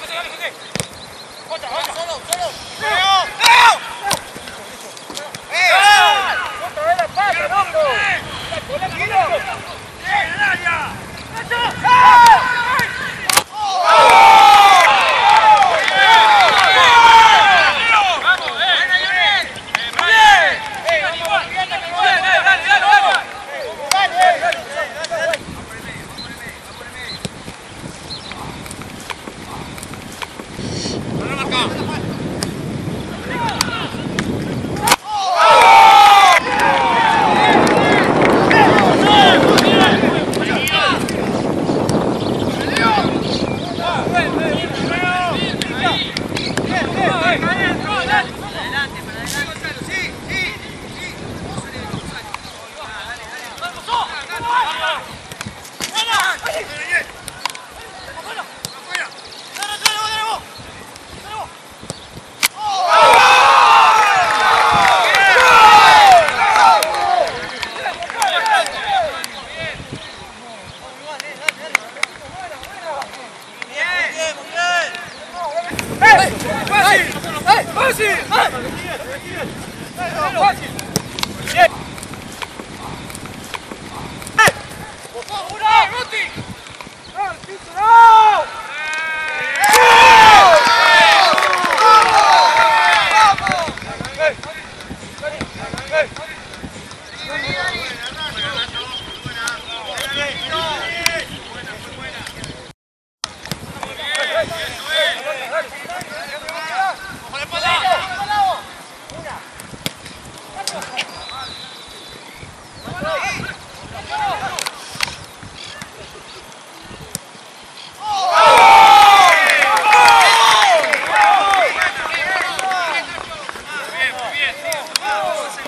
José, José, José. Jota, Jota. Solo. Пошли! Ура! Ура! Vamos,